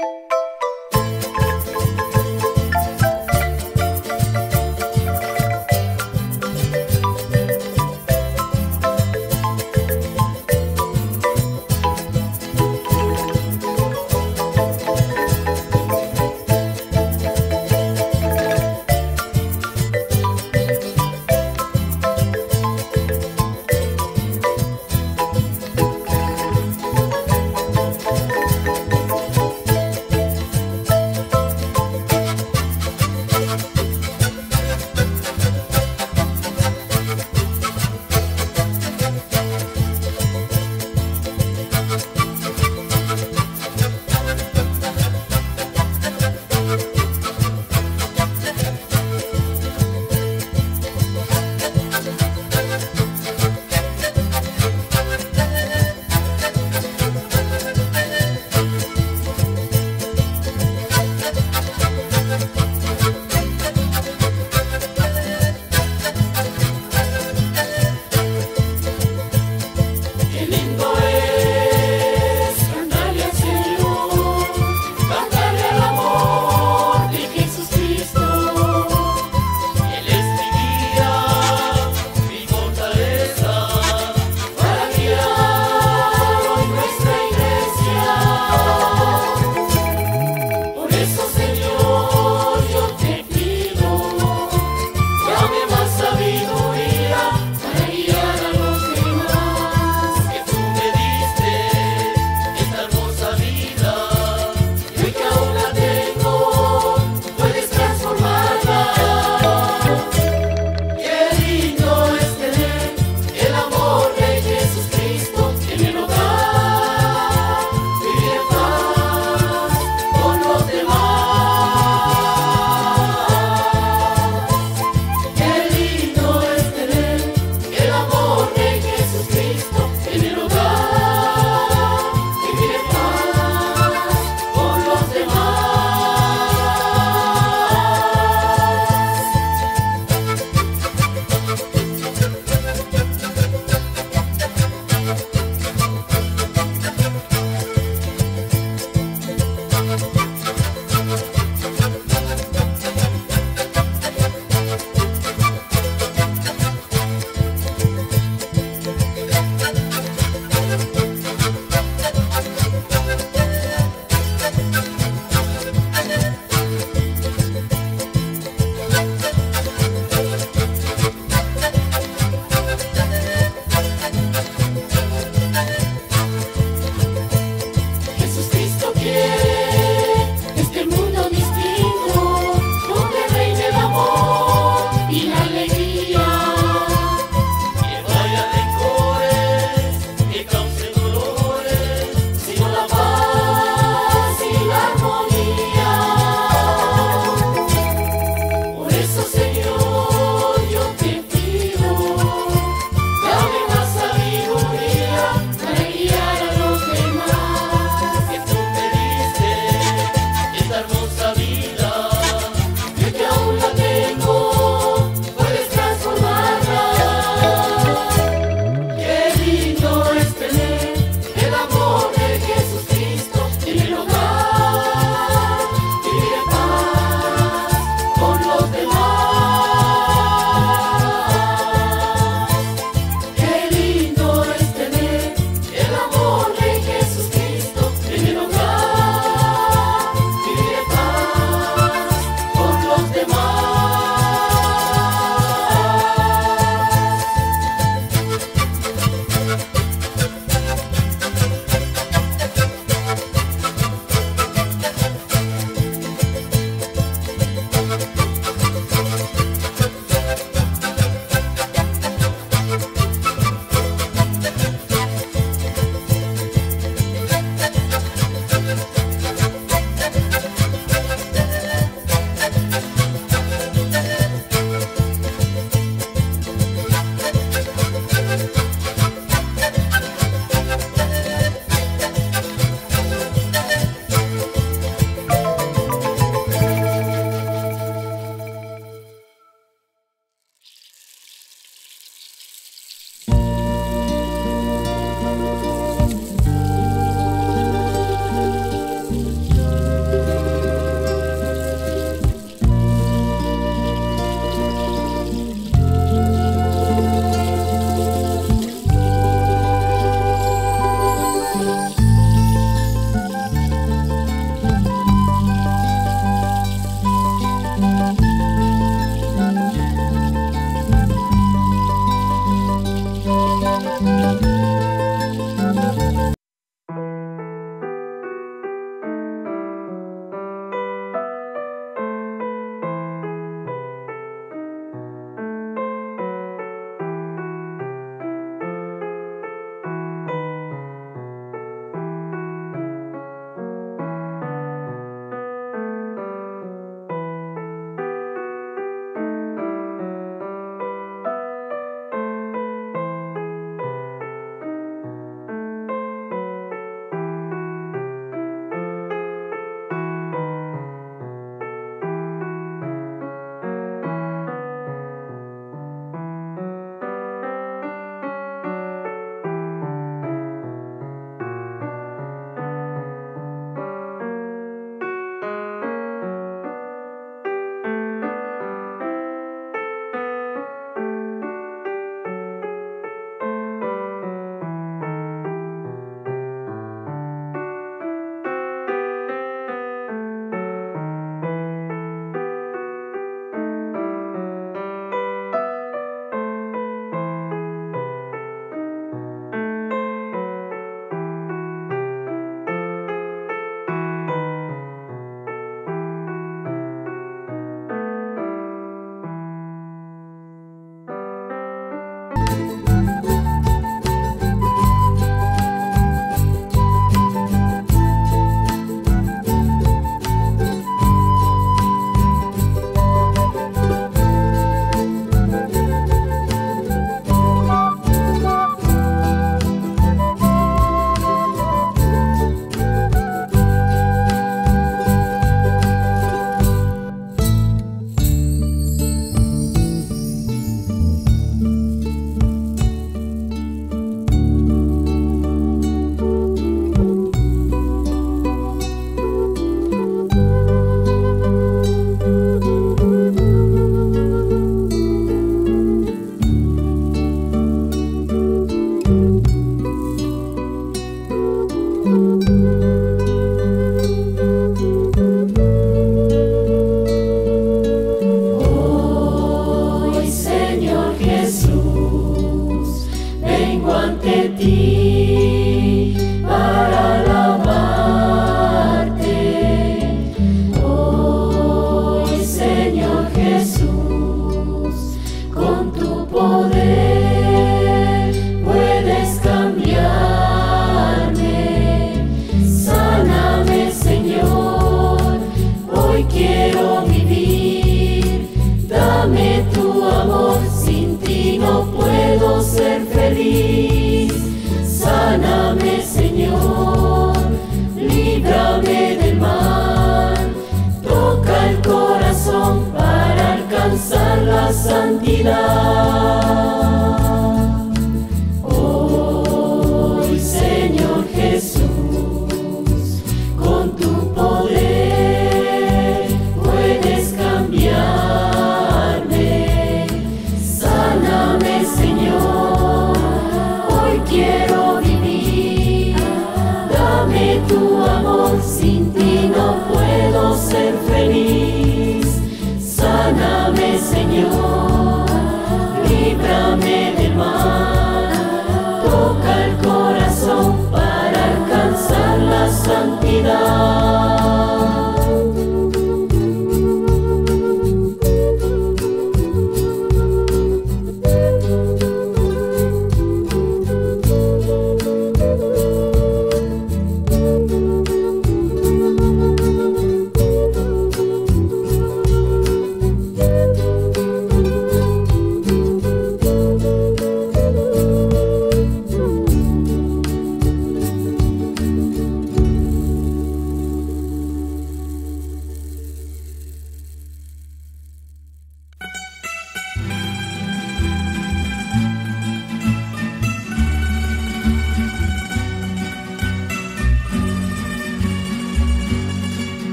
you.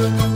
Yes, Dios.